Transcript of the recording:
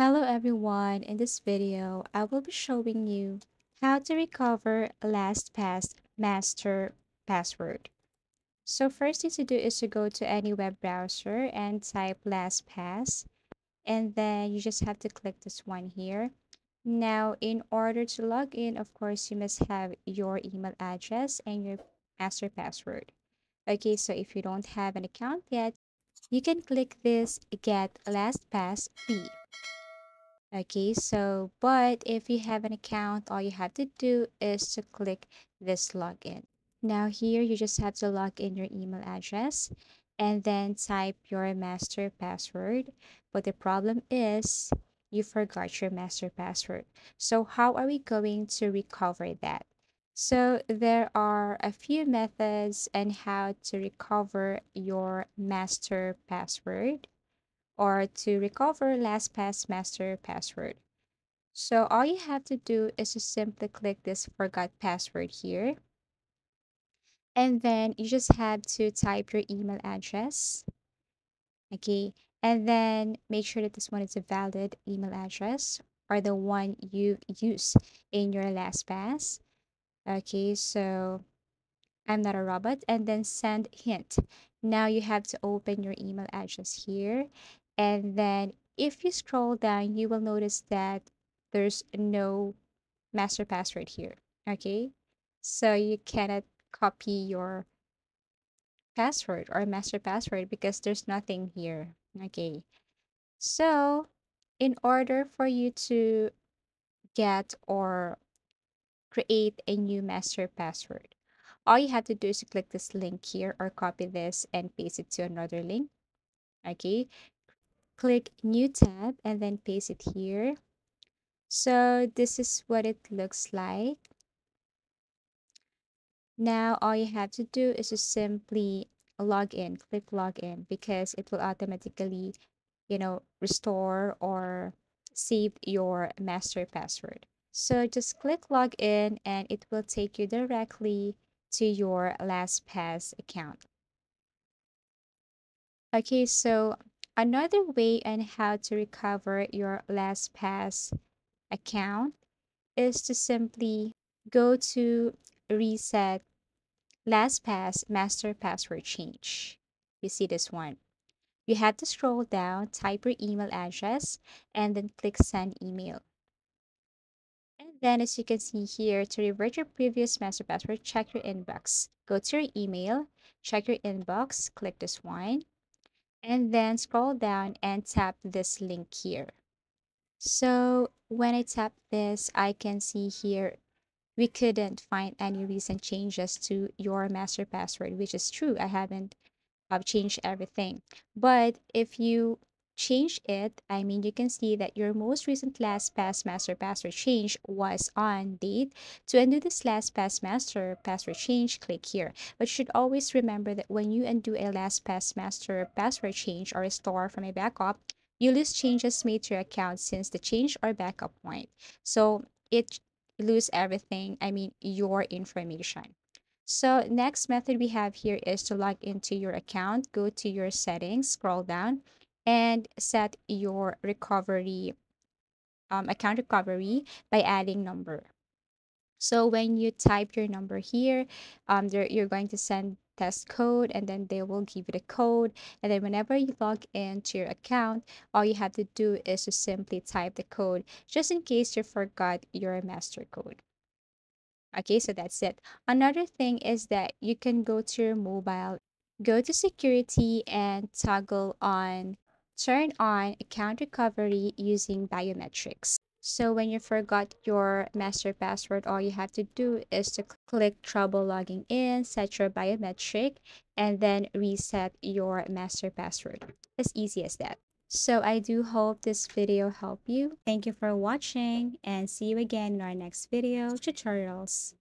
Hello everyone, in this video, I will be showing you how to recover LastPass master password. So first thing to do is to go to any web browser and type LastPass and then you just have to click this one here. Now in order to log in, of course, you must have your email address and your master password. Okay, so if you don't have an account yet, you can click this get LastPass free Okay, so but if you have an account, all you have to do is to click this login. Now here you just have to log in your email address and then type your master password. But the problem is you forgot your master password. So how are we going to recover that? So there are a few methods and how to recover your master password or to recover LastPass master password. So all you have to do is to simply click this forgot password here. And then you just have to type your email address. Okay. And then make sure that this one is a valid email address or the one you use in your LastPass. Okay. So I'm not a robot. And then send hint. Now you have to open your email address here and then if you scroll down, you will notice that there's no master password here. Okay. So you cannot copy your password or master password because there's nothing here. Okay. So in order for you to get or create a new master password, all you have to do is click this link here or copy this and paste it to another link. Okay click new tab and then paste it here. So this is what it looks like. Now all you have to do is to simply log in click login because it will automatically you know restore or save your master password. So just click login and it will take you directly to your LastPass account. Okay so Another way on how to recover your LastPass account is to simply go to reset LastPass master password change. You see this one. You have to scroll down, type your email address, and then click send email. And then as you can see here, to revert your previous master password, check your inbox. Go to your email, check your inbox, click this one, and then scroll down and tap this link here. So when I tap this, I can see here we couldn't find any recent changes to your master password, which is true. I haven't I've changed everything. But if you change it, I mean, you can see that your most recent LastPass master password change was on date. To undo this LastPass master password change, click here. But you should always remember that when you undo a LastPass master password change or restore from a backup, you lose changes made to your account since the change or backup point. So it lose everything, I mean, your information. So next method we have here is to log into your account. Go to your settings, scroll down, and set your recovery um, account recovery by adding number. So when you type your number here, um, you're going to send test code and then they will give you the code. And then whenever you log into your account, all you have to do is to simply type the code just in case you forgot your master code. Okay, so that's it. Another thing is that you can go to your mobile, go to security and toggle on turn on account recovery using biometrics. So when you forgot your master password, all you have to do is to click trouble logging in, set your biometric, and then reset your master password. As easy as that. So I do hope this video helped you. Thank you for watching and see you again in our next video tutorials.